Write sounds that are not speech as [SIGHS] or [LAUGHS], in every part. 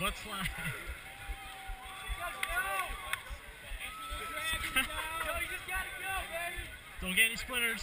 Butt slide. Don't get any splinters.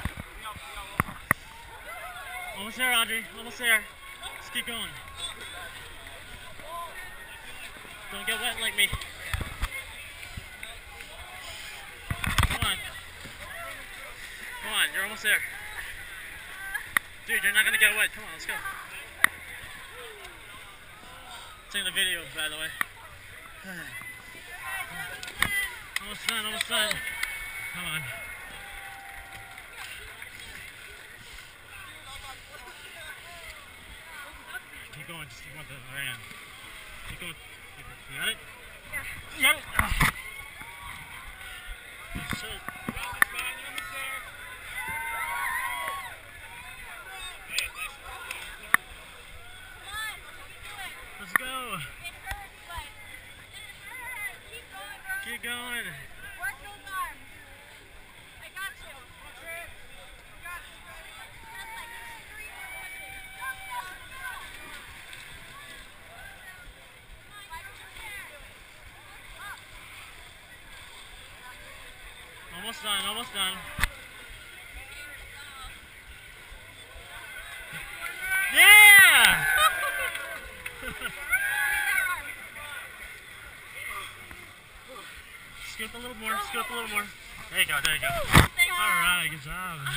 Almost there, Audrey. Almost there. Let's keep going. Don't get wet like me. Come on. Come on, you're almost there. Dude, you're not gonna get wet. Come on, let's go. Taking a video, by the way. [SIGHS] Almost done, almost done. Come on. Keep going, just keep going the end. Keep going. You got it? Yeah. You got it? Yes, sir. Let's go. Keep going. Almost done, almost done. Yeah! [LAUGHS] A little more, skip a little more. There you go, there you go. Alright, good job. [LAUGHS]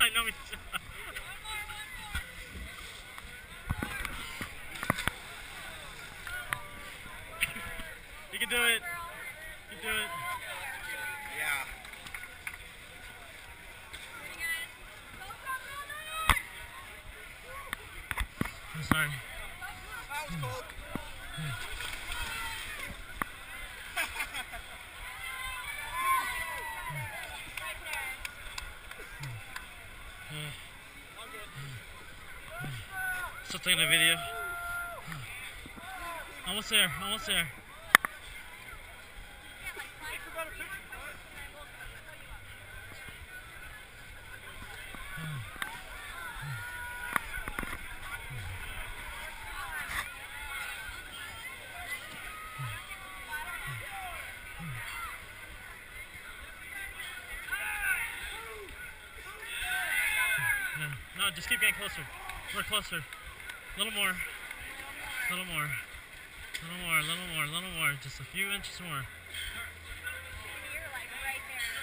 I know we [LAUGHS] You can do it. You can do it. Yeah. I'm. Still taking a video. Almost there, almost there. No, no, just keep getting closer. We're closer. A little more. A little more. A little more, a little more, a little more. Just a few inches more.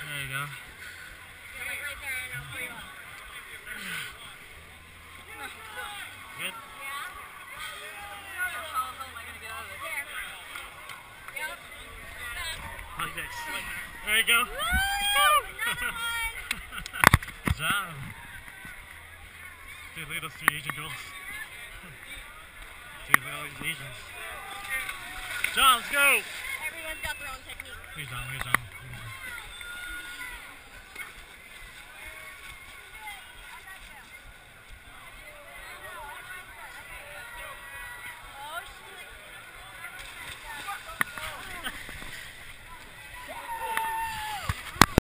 There you go. Good. Like this. There you go. [LAUGHS] Good job. Look at those three Asian girls. Dude, look at all these Asians. John, let's go! Everyone's got their own technique. At John, look John.